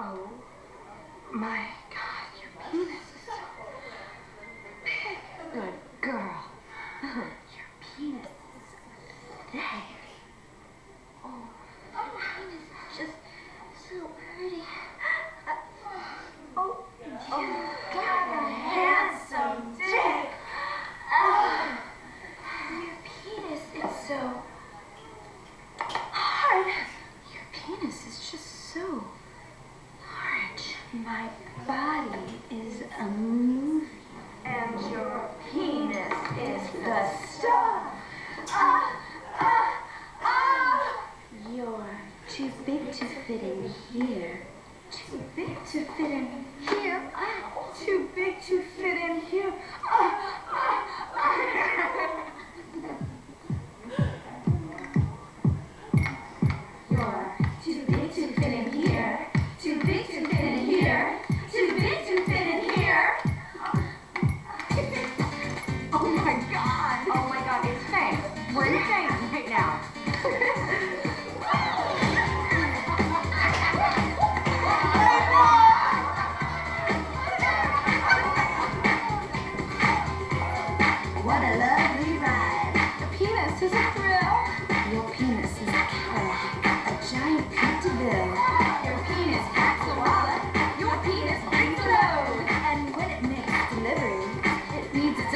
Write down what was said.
Oh my god. My body is a movie. And your penis is the star. Ah, ah, ah. You're too big to fit in here. Too big to fit in here. Too big to fit in here.